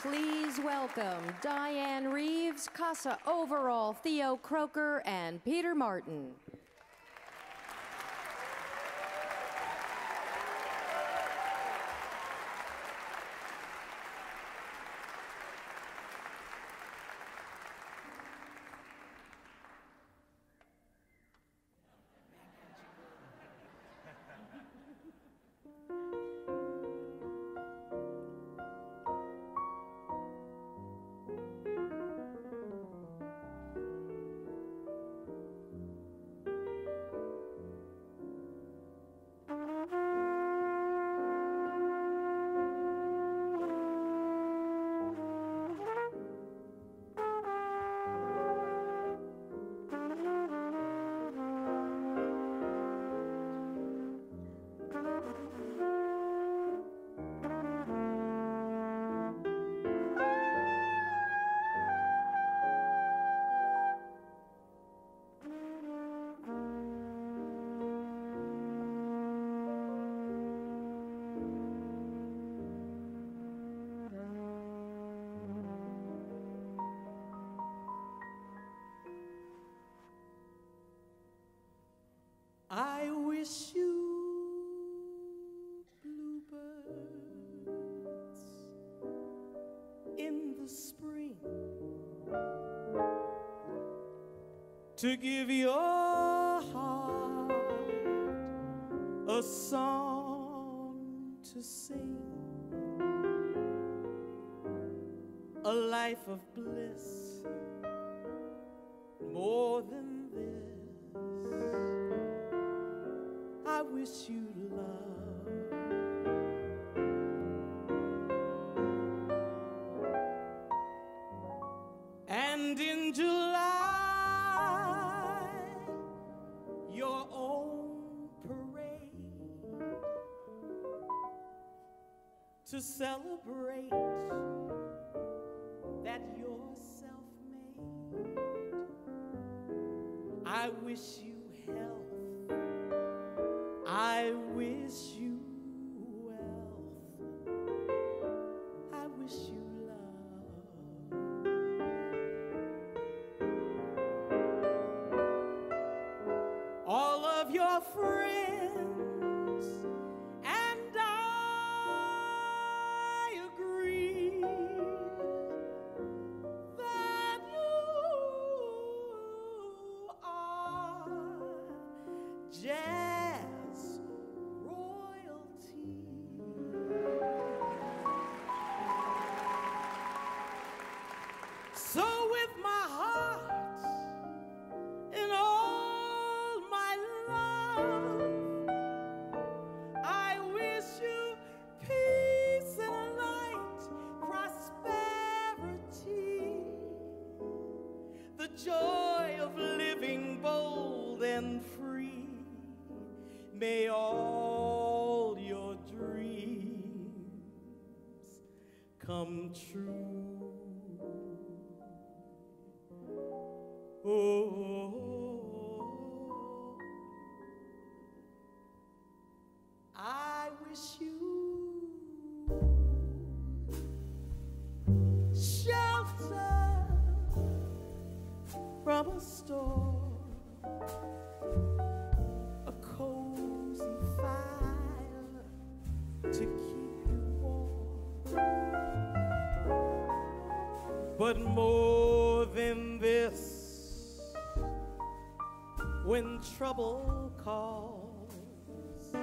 Please welcome Dianne Reeves, Kassa Overall, Theo Croker, and Peter Martin. I wish you bluebirds in the spring to give your heart a song to sing, a life of bliss more than wish you love. And in July, your own parade to celebrate that you're self made. I wish you health. I wish you wealth. I wish you love. All of your friends the joy of living bold and free. May all your dreams come true. Oh, I wish you a cozy fire to keep you warm. But more than this, when trouble calls,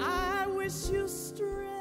I wish you strength